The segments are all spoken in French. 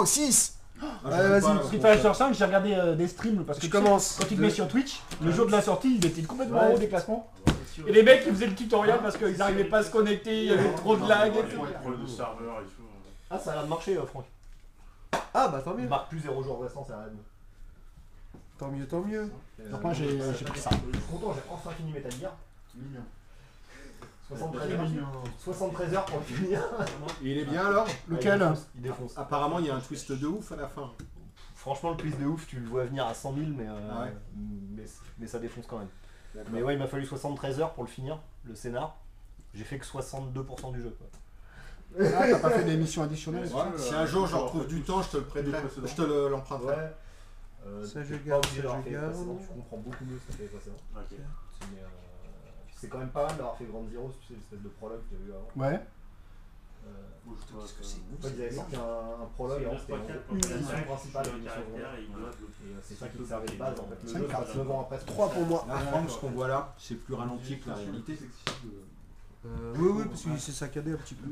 Oh 6 Ah, Allez, vas-y, Street Fighter 5, j'ai regardé euh, des streams parce que Je tu sais, commence. quand tu te mets sur Twitch, le jour de la sortie, il était complètement Ouais. en haut des classements. Et les mecs, ils faisaient le tutoriel parce qu'ils n'arrivaient pas à se connecter, il y avait trop de lag et tout. problèmes de serveur et tout. Ah, ça a l'air de marcher, euh, Franck. Ah bah tant mieux. Marque plus 0 jours restant, ça a l'air de. Tant mieux, tant mieux. Euh, Donc moi j'ai j'ai pris ça. Je suis content, j'ai enfin fini Metal Gear. Mignon. 73 C'est heures. mignon. 73 heures pour le finir. Et il est bien alors Lequel Il défonce, Il défonce. Apparemment, il y a un twist de ouf à la fin. Franchement, le twist de ouf, tu le vois venir à 100 000, mais, euh, Ah ouais. mais, mais ça défonce quand même. Mais ouais, il m'a fallu 73 heures pour le finir, le scénar. J'ai fait que 62% du jeu. Quoi. Ah, t'as pas fait des missions additionnelles Ouais. Ouais, si un jour je retrouve du temps, je te le prêterai. précédents. Je te le- l'emprunterai. Ouais. Euh, Ça, je garde, ça, je garde. Tu comprends beaucoup mieux ce que t'avais précédent. Ok. C'est quand même pas mal d'avoir fait Grand Zero, tu sais, l'espèce de prologue que t'as vu avant. Ouais. Euh, Qu'est-ce que en fait, ils avaient sorti un, un prologue avant, c'était en gros une mission principale de l'émission secondaire. Et euh, c'est ça qui me servait de base en fait. Le jeu cartes. passe 9 ans après. 3 pour moi. Franck, ce qu'on voit là, c'est plus ralenti que la réalité. Euh, oui, oui, parce qu'il s'est saccadé un petit peu.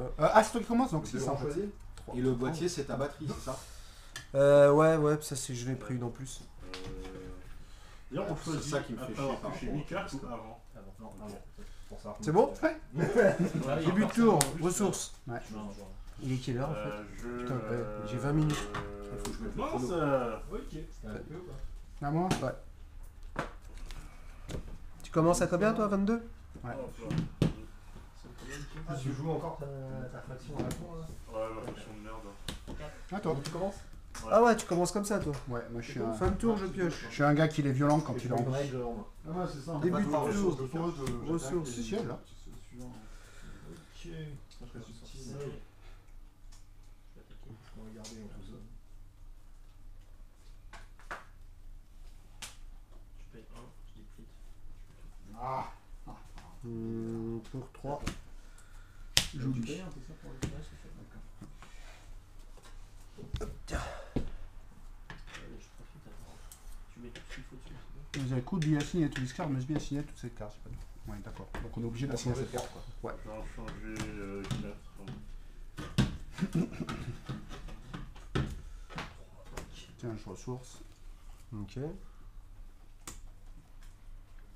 Euh, ah, c'est toi qui commence, donc c'est C'est ça en fait. choisi Et le boîtier, c'est ta batterie, c'est ça? Euh, ouais, ouais, ça c'est, je l'ai pris une en plus. D'ailleurs, on C'est choisit ça qui me fait chier avoir par touché rapport 8 au cartes twist, ou là. avant Ah ah C'est bon Ouais. Début de tour, ressources. Ouais. Il est quelle heure en fait Euh, je. Putain, ouais, j'ai 20 minutes. euh, Faut que je mette le Mince chrono. euh, Ok, c'était un peu ou pas À moi Ouais. Tu commences à combien toi 22 Ouais. Ah, tu joues encore ta, ta fraction à la con là Ouais, ma fonction de merde. À toi. Donc tu commences Ah ouais, tu commences comme ça toi Ouais, moi je suis un, Fin de tour, je pioche. je suis un gars qui est violent quand il tu est en. Ah ouais, c'est ça. Début de tour. ressources, je- et ciel, là. c'est suivant. Ok. Suffisant. On va regarder en tout ça. Ah pour 3. Tu Joli. payes, hein, c'est ça pour le reste, c'est fait, d'accord. Avez coup de bien signer toutes les cartes, mais bien signer toutes ces cartes, c'est pas tout. Ouais, d'accord. Donc on est obligé de signer cette carte. quoi. Je vais en changer euh, 4. Tiens, je ressource. Ok.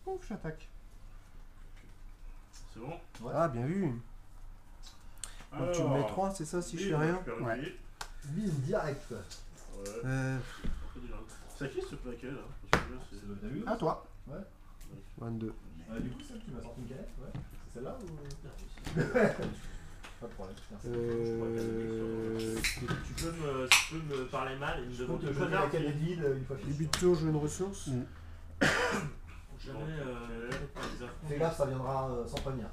Ouf, j'attaque. C'est bon? Ah, bien vu. Donc tu me mets 3, c'est ça si je fais rien? Ouais. Vise direct. Ouais. Euh, C'est à qui ce paquet là? À toi. 22. Euh, Du coup, celle qui m'a sorti une canette, ouais. C'est celle-là ou. Pas de problème. Merci. Euh, Tu peux, me, tu peux me parler mal et me Je peux demander te jeter la canette vide une fois fini. début de tour, je veux une ressource. Mm. jamais euh. Fais gaffe, ça viendra euh, sans prévenir.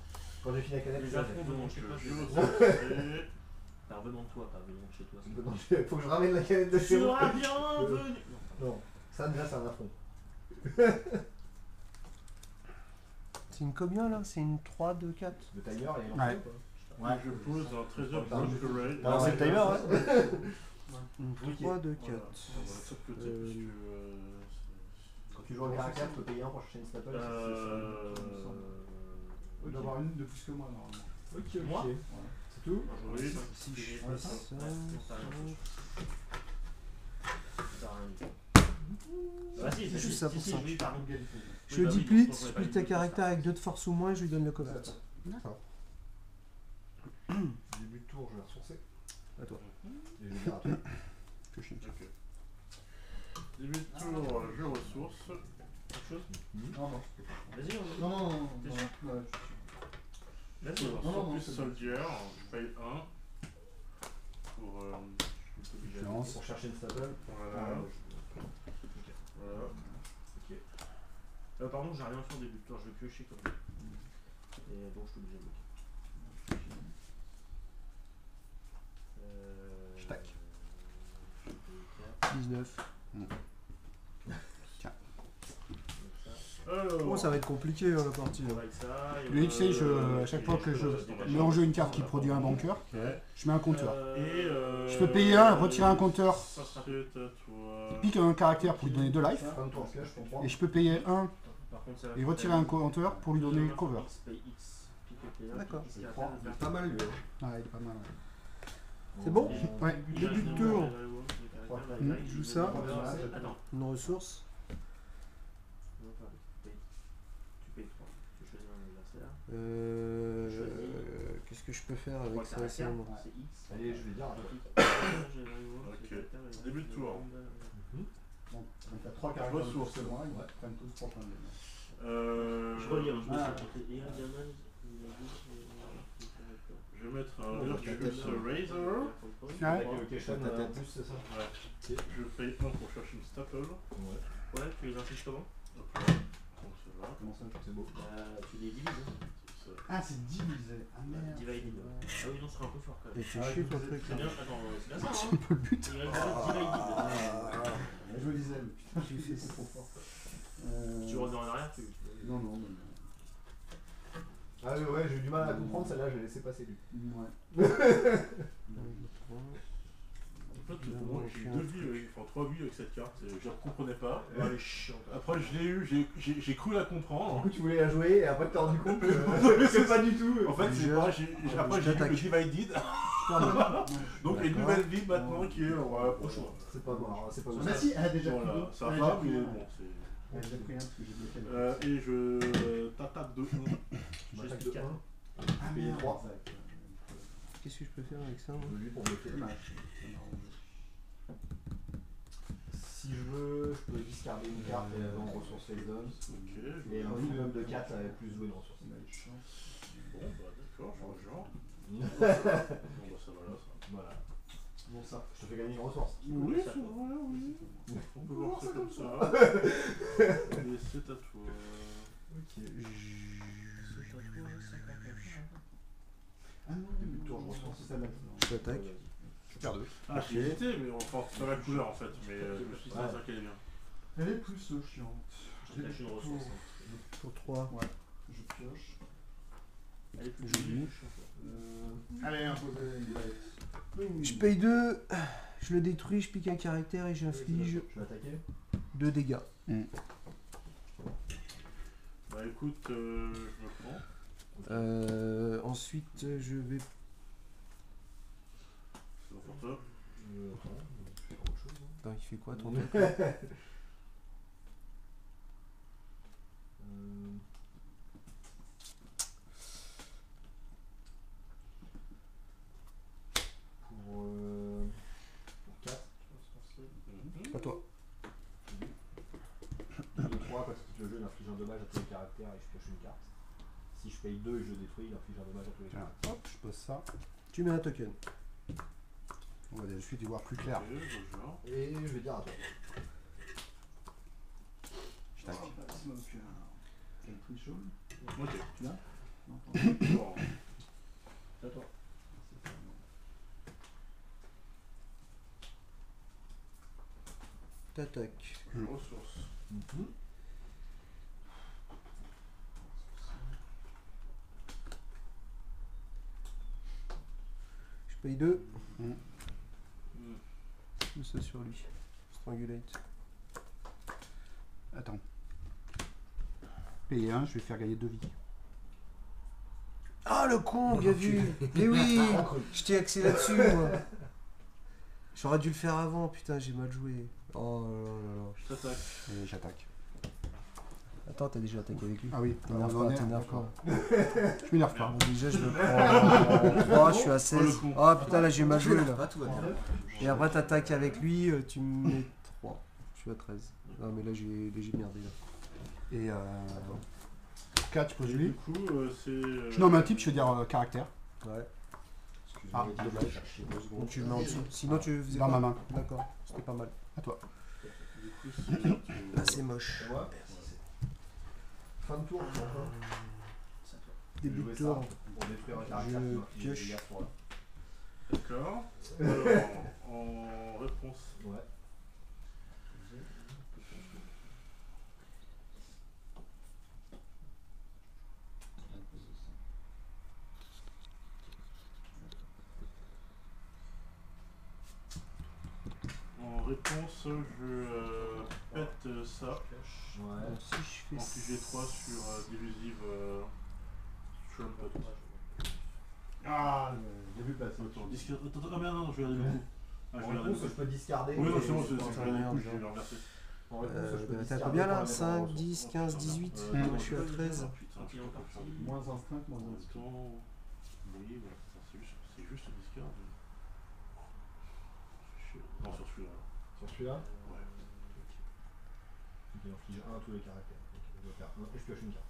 Quand j'ai fini la canette, Les je affronts vais. de Je chez toi, je venant de toi, pas venant de chez toi. Faut que je ramène la canette de Tu chez moi. seras bienvenu Non, ça déjà c'est un affront. C'est une combien là? C'est une 3, 2, 4 Le timer, il est lancé Ouais. ou pas Ouais, je pose un trésor Pardon. Masquerade. Ah, c'est le timer, ouais. Une Ok. 3, 2, 4. Voilà. On va mettre ça de côté parce que. euh, Quand tu joues au caractère, tu peux payer un pour chercher une staple. c'est- Euh. Il doit avoir une de plus que moi normalement. Ok, Moi? Ok. C'est tout Oui. Si je Ouais, fais ça, ça, ouais, ça, Ça a rien dit. Ah, si, C'est juste ça si, pour si, ça. Je Oui, bah dis oui, split, caractère avec 2 de force ou moins et je lui donne le covert. D'accord. Début de tour, je vais ressourcer. À toi. Et je vais dire à toi. Que je une. Début de tour, je ressource. Quelque chose Non, non, je. Vas-y, on Non, non, non, non, T'es non, sûr ouais, je Non, soldier, je paye 1. Pour. euh, chercher une. Voilà. Voilà. Euh, pardon, j'ai rien fait en début de tour, je vais piocher comme ça. Et donc je suis obligé de bloquer. Euh, Je quatre, 19. comme Alors. Oh, ça va être compliqué hein, la partie. ça. là. Avec ça, et Lui, tu sais, je, euh, à chaque fois que je mets en jeu une un carte qui produit un banqueur, je mets un compteur. Euh, Et euh, Je peux payer un, retirer un compteur. Ça sera peut-être à toi. Pique un caractère pour lui donner 2 life. Fin de tour, je comprends. Et je peux payer un Par contre, ça va et faire retirer un compteur pour lui donner X cover. D'accord. Il est pas mal lui. hein. Ah, il est pas mal. ouais. C'est bon Ouais, il début de tour. le Mm, il joue il- ça. il- Attends. Une ressource. Non, pas, tu payes- Tu payes 3. Tu choisis un adversaire. Euh, Choisis. Qu'est-ce que je peux faire avec ça c'est bon. Allez, je vais dire. Ok. Début de tour. Donc trois Ressources. ils prennent tous trois points de vie. Euh, Je relis, je me Ah. suis. Je vais mettre un Virtuous Razor. Ouais. À ta tête, c'est ça Ouais. Je paye 1 pour chercher une staple. Ouais. Ouais, tu les insistes comment? Hop là. Donc c'est là. Comment ça? C'est beau. Bah, tu les divises. hein. C'est. Ah, c'est divisé. Ah merde. Divided. Ah oui, non, ce sera un peu fort quand Et même. chier ton truc C'est bien, attends, euh, c'est bien ça, C'est hein un peu le but. Il reste divided. Je me disais, mais putain, j'ai fait, c'est trop fort. Euh, Tu reviens en arrière, tu. Non, non, non. Ah ouais, ouais, j'ai eu du mal à comprendre, celle-là, je l'ai laissé passer lui. Ouais. En fait, pour moi, j'ai eu deux vies, avec- enfin trois vies avec cette carte. et Je la comprenais pas. Ouais, elle est chiante. Après, je l'ai eu, j'ai- cru la Du comprendre. coup, tu voulais la jouer et après, tu t'es rendu compte que c'est pas du tout. En fait, c'est pas. Après, j'ai vu le Divided. Donc, il y a une nouvelle vie maintenant qui est euh, ouais, au choix. C'est pas grave, c'est pas Ah, grave. bah si, elle a déjà pris Voilà, ça va, mais bon, c'est. Elle a déjà pris un parce que j'ai bloqué le Euh, et je t'attaque de 1. Je m'attaque de 1. Ah merde. trois. Qu'est-ce que je peux faire avec ça de lui pour bloquer. Dommage. Ça m'a arrangé. Si je veux, je peux discarder une carte et la vendre ressources les zones. Ok, je Et un minimum de 4 avec plus jouer de ressources. On a eu de chance. Bon, bah d'accord, je rejoins. Bon, bah ça va là, ça. Voilà. Bon, ça, je te fais gagner une ressource. Oui, c'est vrai, oui. On peut voir ça comme ça. Et c'est à toi. Ok. Ah non, Début de tour, je ressource. c'est celle-là. Je t'attaque. Je perds deux. Ah, j'ai hésité, mais enfin, c'est pas la couleur en fait. Mais euh, je me suis dit, Ouais. c'est ça qu'elle est bien. Elle est plus euh, chiante. Je t'attache une ressource. hein. Pour 3. Je pioche. Elle est plus Je lis. Euh... Allez, imposez. Je paye 2, je le détruis, je pique un caractère et j'inflige Je vais attaquer. 2 dégâts. Bah écoute, euh, je me prends. Euh, ensuite, je vais. Pour. Euh, attends, je vais faire autre chose. hein. Attends, il fait quoi ton Ouais. truc Euh, Pour, euh, pour 4, Pas toi. 2, 3, quand tu le jeu, il inflige un dommage à tous les caractères et je pioche une carte. Si je paye 2 et je détruis, il inflige un dommage à tous les caractères. hop, je pose ça. Tu mets un token. On va de suite y voir plus clair. Et je vais dire à toi. Je tac. Euh, prix chaud Ok. Tu l'as Non. C'est à toi. T'attaques. Ressources. Je paye 2. Hmm. Tout ça sur lui. Strangulate. Attends. Payer un, je vais faire gagner deux vies. Ah le con, bien vu Mais oui Je t'ai axé là-dessus moi J'aurais dû le faire avant, putain, j'ai mal joué. Oh là là là. Je t'attaque. Et j'attaque. Attends, t'as déjà attaqué avec lui. Ah oui, T'énerve on en pas, est- t'énerve d'accord. pas. Je m'énerve pas. Bon, déjà, je me prends 3, je suis à 16. con. Oh putain, là j'ai mal joué là. Pas tout va bien. Et après, t'attaques avec lui, euh, tu me mets 3. Je suis à 13. Non, mais là j'ai merdé là. Et euh, 4, je pose Et lui. du coup, euh, c'est. euh, Je nomme un type, je vais dire euh, caractère. Ouais. Ah, dommage. Donc tu le mets en dessous. Sinon, tu faisais Dans quoi ma main. D'accord, c'était pas mal. À toi. Du coup, c'est. Ah, c'est moche. Moi Fin de tour, enfin. Début Jouer de ça tour. Pour détruire un caractère Je pioche. D'accord. Alors, en réponse. Ouais. En réponse, je euh, pète ça. Ouais. Donc, si je fais Infliger 3 sur euh, Delusive euh, Trump. Ah, j'ai vu passer. Attends. Attends, attends, ah merde, non, je vais regarder le coup. Ah, je vais En regarder le réponse, coup. je peux discarder. Oui, non, c'est bon, c'est je je vais le remercier. En Euh, je T'as combien là la mettre en 5, ressources. 10, 15, 18 Euh, Moi non, je suis à pas 13. Ah, putain, Quand il est encore je peux petit. faire Moins instinct, moins En instinct. oui, c'est juste, c'est juste le discard. Je- Non, sur celui-là. Sur celui-là, Ouais. il 1 à tous les caractères. Donc, je dois faire 1 et je pioche une carte.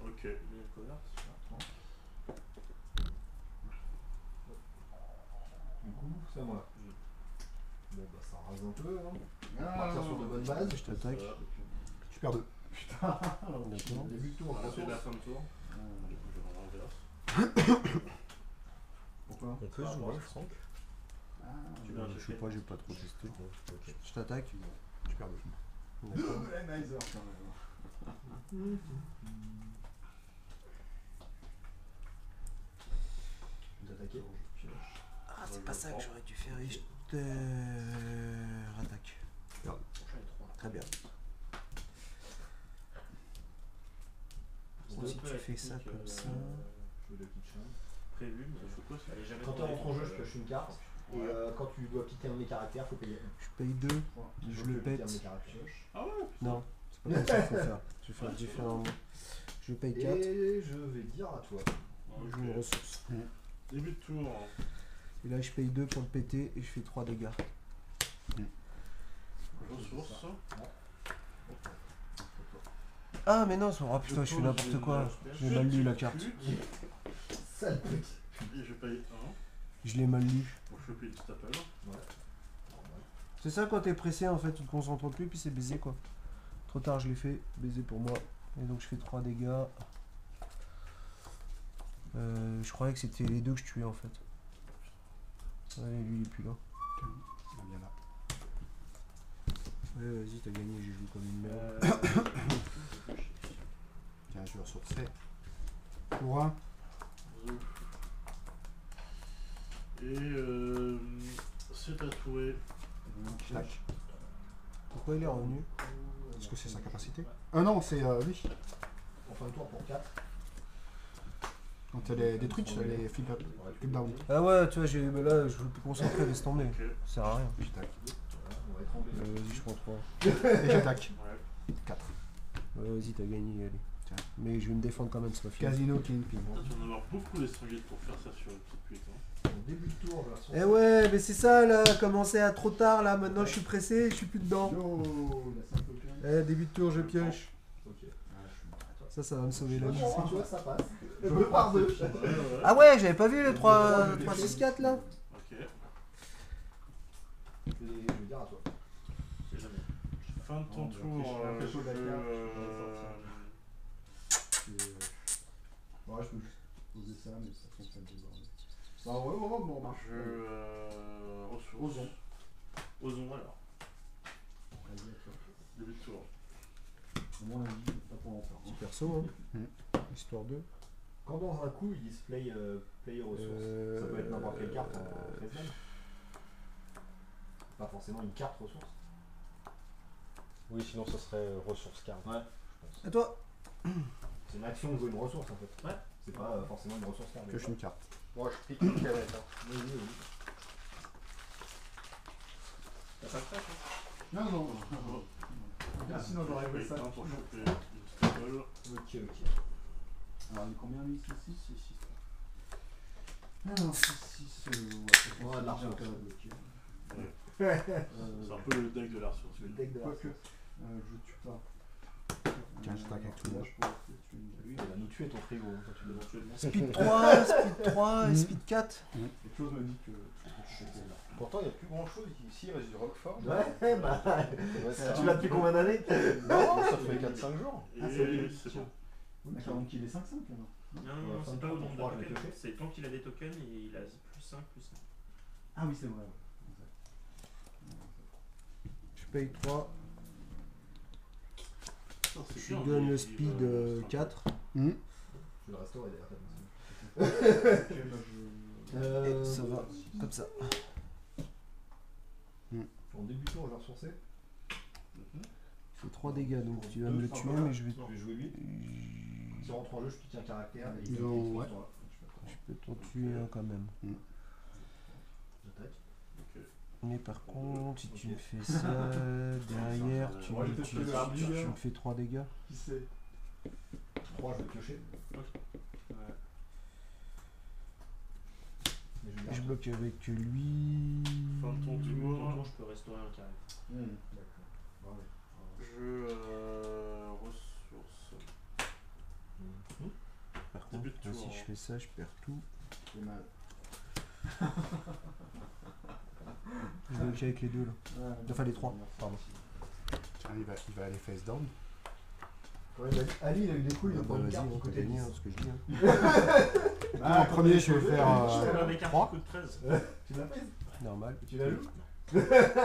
Ok. Il y a le cover, c'est ça. Du coup, c'est à moi. Bon, bah ça rase un peu. Hein. On va Ah, partir sur de bonnes bases. Je t'attaque. Euh, Je perds deux. Putain. D'accord. Début de tour, c'est la fin de tour. du coup, je vais renverse. Pourquoi On peut jouer, Franck Ah, Tu veux un Je sais pas, j'ai pas trop testé. Je t'attaque. Tu perds. D'accord. Quand même. Vous attaquez. Ah, c'est pas ça que j'aurais dû faire. et Je te rattaque. Prochain est 3. Très bien. Si tu fais ça comme euh, ça. Je veux le kitchen. Prévu, mais Ça fait quoi, ça elle est jamais Quand tu rentres en jeu, ranges, je euh, pioche une carte. Et euh, quand tu dois piquer un de mes caractères, faut payer 1. Je paye 2. Je le pète. Ah ouais Non, c'est pas comme ça qu'il faut faire. Je vais faire différemment. Je paye 4. Et je vais dire à toi. Je Ok. ressource. Début de tour. Et là, je paye 2 pour le péter et je fais 3 dégâts. Ressources. Ah, mais non, oh putain, je fais n'importe quoi. J'ai mal lu la carte. Sale. Et je paye 1. Je l'ai mal lu. Bon, je fais une petite appel. C'est ça quand t'es pressé en fait, tu te concentres plus puis c'est baisé quoi. Trop tard je l'ai fait, baisé pour moi. Et donc je fais 3 dégâts. Euh, je croyais que c'était les deux que je tuais en fait. Ouais, lui il est plus là. Bien là. Ouais, vas-y, t'as gagné, j'ai joué comme une merde. Euh, Tiens, je vais ressourcer. Pour un. Et euh, c'est tatoué. Tac. Pourquoi il est revenu Est-ce que c'est sa capacité Ah non, c'est euh, lui. En fin de tour pour 4. Quand a des, des trucs, les flip. Flip down. Ah ouais, tu vois, j'ai mais là je veux plus concentrer, laisse tomber. Ça sert à rien. On étrangler. Euh, vas-y, je prends 3. Et j'attaque. Ouais. 4. Ouais, vas-y, t'as gagné, allez. Tiens. Mais je vais me défendre quand même, c'est pas fini. Casino Kingpin. Tu vas en avoir beaucoup les pour faire ça sur une petite pute. Hein. Début de tour, ressourcer. Eh ouais, mais c'est ça là, commencer à trop tard là, maintenant je suis pressé, je suis plus dedans. Yo. Eh, début de tour, je pioche. Ok. Ah, je suis mort. Ça, ça va me sauver la vie. comprends, tu vois, ça passe. Je Deux par deux. Ah ouais, j'avais pas vu les 3, 3 6, 4 là Ok. Je vais je vais dire à toi. jamais. Fin de ton Non, tour. je euh, je carte, je euh, Et, Ouais, je peux juste poser ça, mais ça. Bah ouais, ouais, ouais, bon, on marche. Je. Euh, ressources. Osons. Osons alors. Début de tour. À mon avis, pas pour longtemps. hein. Perso, Mhm. hein. Histoire 2. Quand dans un coup, ils disent play, euh, play ressources. Euh, Ça peut être n'importe quelle carte en euh. Pas forcément une carte ressource. Oui, sinon ce serait ressource carte. Ouais. À toi C'est une action de jouer une ressource en fait. Ouais. C'est pas euh, forcément une ressource carte. Pioche une carte. Moi je pique une canette. Hein. Oui, oui, oui. T'as pas de crash, hein Non, non, non. Ah, sinon j'aurais paye ça. un pour choper une staple. Ok, ok. Alors, il est combien lui 6, 6, 6, 6. Non, 6, 6, euh, ouais, Ouais, de la j'ai ressource. intérêt à bloquer. Ouais. Euh, C'est un peu le deck de la ressource. Le deck de euh, je tue pas. Tiens, j'attaque avec tout Oui, il va nous tuer ton frigo hein, quand tu le Éventuellement. Speed 3, Speed 3 et Mhm. Speed 4. Quelque chose me dit que. Pourtant il n'y a plus grand chose ici, il reste du Roquefort. Ouais, bah. Ça- Tu l'as depuis combien d'années Non, ça fait 4-5 jours. Et Ah, c'est lui. c'est bon. D'accord, donc il est 5-5 alors. Non, non, c'est pas au nombre de tokens. C'est tant qu'il a des tokens et il a plus 5, plus 5. Ah oui, c'est vrai. ouais. Je paye 3. Putain, c'est Je bien, lui donne il- le il speed va- euh, c'est 4. Je vais le restaurer d'ailleurs. Euh, ça va. Comme ça. En début de tour, je vais ressourcer. Je fais 3 dégâts donc tu vas me le tuer, mais je vais. Je vais jouer lui. Si on rentre en jeu, je pique un caractère. Et il va ouais. Je Je peux t'en tuer un quand même. J'attaque. Mais par contre, si tu me fais ça derrière, tu, me- tu, me fais 3 dégâts. Qui sait 3, je vais piocher. Ouais. Mais je Je bloque avec lui. Fin de ton tour. Tour. tour, je peux restaurer un carré. Hmm, D'accord. Bah ouais. Je euh, ressource. Par contre, Début de moi, tour, si je hein. fais ça, je perds tout. C'est mal. Je bloque avec les deux là. Enfin, les trois, pardon. Tiens, il va, il va aller face down. Ouais, a- Ali, il a eu des couilles, il a bah, pas une vas-y, carte on qui peut coûtait gagner 10. hein, ce que je dis. hein. Ah, en premier, je vais faire euh, avec un 3. coup de 13. Tu l'as fait Normal. Tu l'as lu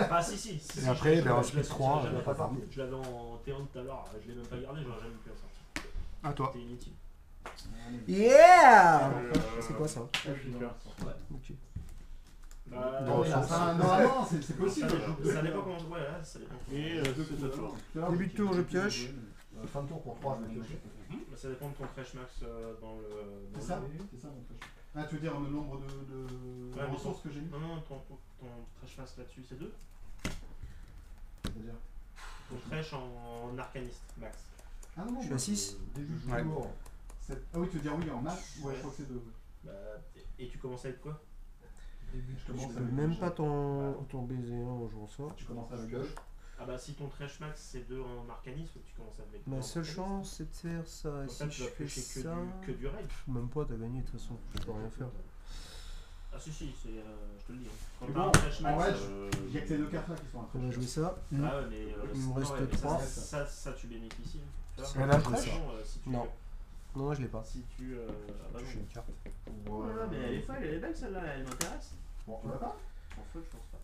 Ah si si. si, Et si, après, je- ben, je- on split je- je- trois, je- euh, je- pas parti. Je l'avais en T1 tout à l'heure, je l'ai même pas gardé, j'aurais jamais pu la sortir. À toi. C'était inutile. Yeah Euh, C'est quoi ça? Bah, Normalement, c'est possible. ça dépend comment. Ouais, ouais, ça dépend. Et euh. Début de tour, je pioche. Euh, Fin de tour pour 3, je vais piocher. Bah, ça dépend de ton trash max euh, dans le. C'est ça le- C'est ça mon trash. Ah, tu veux dire le nombre de, de ressources que j'ai mis? Non, non, ton, ton trash max là-dessus, c'est 2. C'est-à-dire? Ton trash en, en arcaniste max. Ah non, non, Je suis moi, à six. euh, Début du Ouais. tour. Ah oui, tu veux dire oui en max Ouais, Ouais. je crois que c'est 2. Bah, et tu commences avec quoi? Je commence avec même pas t'en t'en baiser un en jouant ça. Tu commences avec pioche. Ah bah si ton trash max c'est 2 en arcanisme, faut que tu commences avec. deux Ma seule chance, c'est de faire ça. Et ça, si tu je fais piocher que ça. du, que du raid. Même pas, t'as gagné de toute façon. Je peux rien faire. Ah si si, c'est, euh, je te le dis. hein. Quand Mais t'as bon, un trash max, vrai, euh, Il y a que ces deux cartes là qui sont On va jouer ça. Ah ouais, mais euh, Il me reste ouais, mais trois. Ça, ça, ça, tu bénéficies. hein. Tu vois, Ça, trash euh, si tu Non. Non, non, je l'ai pas. Si tu. Euh, ah bah Je non. une carte. Là, mais elle est folle, elle est belle celle-là, elle m'intéresse. Bon, tu vas pas En folle, je pense pas.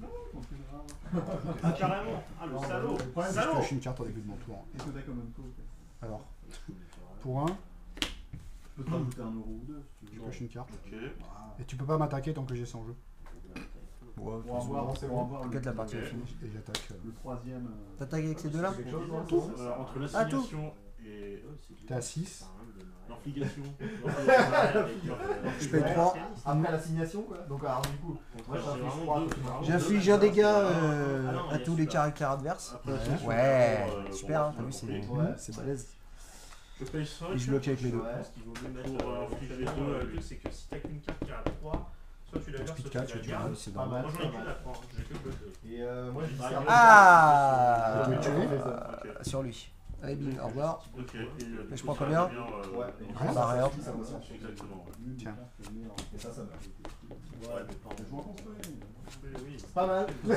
Non, plus grave. Ah carrément Ah le Non, bah, salaud le problème, Je Salaud pioche une carte au début de mon tour. Qu'est-ce que t'as comme info Alors, pour un, Je peux te rajouter un euro ou deux si tu je veux. pioche une carte. Ah. Et tu peux pas m'attaquer tant que j'ai sans jeu. Ouais, On va voir, c'est on va bon. le- la partie est finie. Et j'attaque. euh, Le troisième. euh, T'attaques avec ces deux là quelque chose dans le Tout. Euh, entre Ah, l'assignation et T'es à 6. L'infligation. Je paye trois. Après l'assignation, quoi. Donc, alors, du coup, moi, j'ai j'inflige 3. un dégât Ah, euh, à tous les caractères adverses. Ouais. euh, super, t'as vu, c'est balèze. Je paye 5. Et je bloque avec les deux. Pour, euh, euh, infliger deux. à Le lui. truc, c'est que si t'as qu'une carte qui a 3, soit tu la speed soit 4, tu tu la tu gardes. c'est Pas normal. Moi mal. j'en ai qu'une à prendre, j'ai que le deux. Et euh, moi, j'ai Ah, Ah. Sur lui. Allez, bing, au revoir. Ok. Et, euh, je prends combien euh, Ouais. Rien. Bah, rien. Exactement. Tiens. Et ça, ça meurt. Ouais, mais pas mal.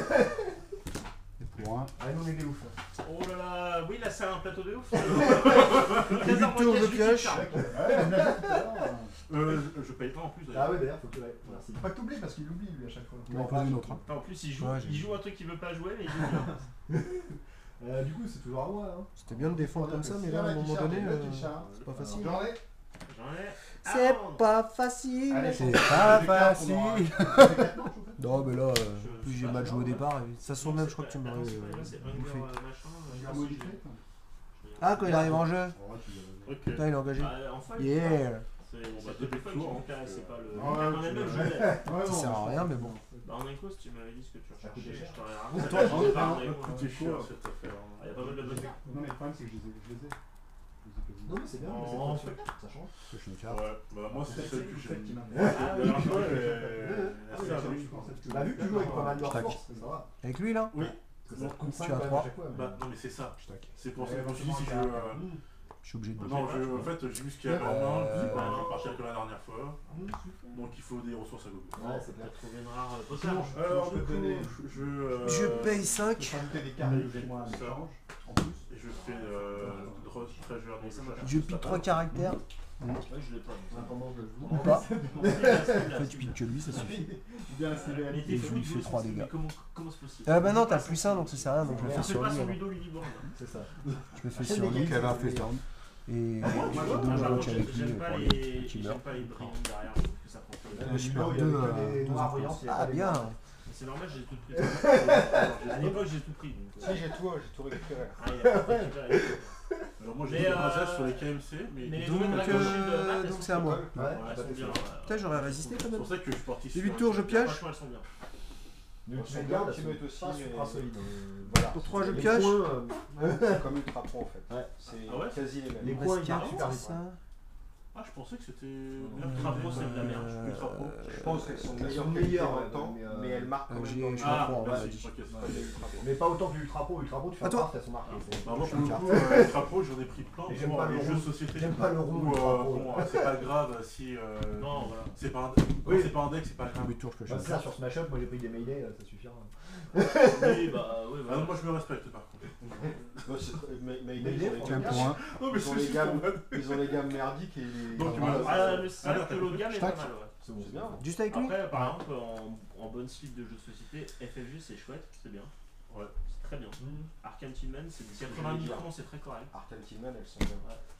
Et pour un, Allez, on est des ouf. Oh là là, oui, là c'est un plateau de ouf. De tour, je pioche. Euh, Euh, je, paye pas en plus Ah d'ailleurs. ouais, d'ailleurs, faut que. Merci. Faut pas que t'oublies parce qu'il oublie lui à chaque fois. en une hein. En plus, il joue, il joue un truc qu'il veut pas jouer, mais il joue bien. Euh, du coup, c'est toujours à moi. Hein. C'était bien de défendre comme ça, mais là, à un moment donné, euh, c'est pas facile. J'en ai. J'en ai. C'est Ah, pas facile. C'est pas facile. non, mais là, euh, plus j'ai mal pas, joué au départ. toute façon, même, je crois que tu Ah, m'aurais euh, bouffé. Ah, quand il arrive en jeu. Putain, il est engagé. Bah, Yeah. Ça sert à rien, mais bon. Bah, en Encos, tu m'avais dit ce que tu recherchais. cher. Je t'aurais Toi, ramené. toi, hein. Il y a pas mal de bonnes cartes. Non, mais le problème, c'est que je les ai. Je les ai. Ai. Non, mais c'est bien, mais c'est En pas fait. Ça change. Je pioche une carte. Ouais, bah moi c'est que j'ai qui. Ah, Ah, Bah, vu que tu joues avec pas mal de force, ça va. Avec lui, là Oui. Parce que ça te coûte 5 Tu as Bah non mais c'est ça. C'est pour ça que je me suis dit si je... euh, Je suis obligé de Non, je, en fait j'ai vu ce qu'il y avait en main, Euh, je bah, je vais partir que la dernière fois. Donc il faut des ressources à gogo. Ouais, c'est trouvé une rare Sinon, potage. je- Alors je du peux donner. je... je, euh, Je paye Je 5. peux rajouter des Oui. chez moi en plus. Et je fais euh, Treasure, donc je Je pique 3 caractères. Ouais, je l'ai pas. Je. Ou pas. En fait, tu piques que lui, ça suffit. Et je fou lui de fais jouer trois sans- dégâts. mais Comment comment c'est possible? Euh, bah non, t'as plus 1, donc ça sert à rien, donc je le fais fait sur pas lui. C'est ça. Je le fais sur lui. games, Elle va c'est- Et Moi, je avec lui j'aime pour pas les qui j'aime meurt. pas les brillants derrière, trouve que ça prend je perds deux, Ah, bien. c'est normal, j'ai tout pris. À l'époque, j'ai tout pris. donc, euh, Si, j'ai tout, j'ai tout récupéré. Ah, il a pas récupéré. Alors moi j'ai des euh, sur les KMC, mais, Donc, euh, c'est à moi. Ouais, j'aurais résisté quand c'est même. pour ça que je suis parti Début sur de tour, je pioche. Franchement, elles sont bien. Mais Tu gardes, tu me mets aussi, mais- super solide. Voilà. Pour 3, je Les pioche. points, euh, C'est comme Ultra Pro en fait. Ouais. C'est Ah ouais quasi les mêmes. Les reste ils quatre, super. Ah, je pensais que c'était. Ultra Pro, c'est de la merde. Euh, Ultra Pro. Je pense qu'elles sont meilleures meilleures, en temps, mais, euh, mais elles marquent euh, quand même je Ah, je c'est pas Ultra Pro. Mais pas autant que l'Ultra Pro. Ultra Pro, tu fais draft, elles sont marquées. c'est- Bah, moi, je pour le suis coup, euh, Ultra Pro, j'en ai pris plein. J'aime pas le les jeux rond. de société. J'aime pas le euh, Pro. bon, c'est pas grave si. euh, Non, voilà. C'est pas un Oui. non, c'est pas un deck, c'est pas grave. Je pioche. Bah, c'est ça, sur Smash Up, moi j'ai pris des Mayday, ça suffira. Oui, bah, oui, Ah, voilà. non, moi je me respecte par contre. C'est- mais- ils ont les gammes-. Non, mais Ils ont les gammes, pour- ils ont les gammes merdiques et les. Donc, Ah, tu m'as- ça, Ah, le c'est Ah, vrai non, que t'as le fait gamme est pas mal, ouais. C'est bon, c'est bien. Juste avec lui Après, par exemple, en, en bonne slip de jeux de société, FFG c'est chouette, c'est bien. Ouais. C'est très bien. Arkham Tillman, c'est C'est ce que 90 je voulais francs, c'est très correct. Arcane Tillman, elles sont bien.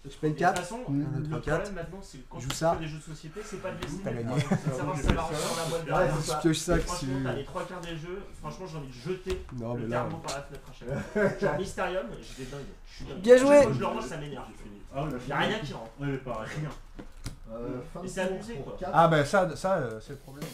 Je paye Et de 4. toute façon, Mmh. Le problème maintenant, c'est que quand Joue tu ça. fais des jeux de société, c'est pas de gagné. C'est de savoir si ça va rentrer dans la boîte Ouais, derrière. c'est ça. Je pioche ça que Franchement, tu. t'as les trois quarts des jeux, franchement, j'ai envie de jeter Non, mais le là. carreau par la fenêtre à chaque fois. Genre Mysterium, je vais dingue. Je suis dingue. Bien joué. je le range, ça m'énerve. Ah, bah, Y'a rien qui rentre. Ouais, mais pareil. Rien. Et c'est pour quoi. Ah, ben ça, ça euh, c'est le problème.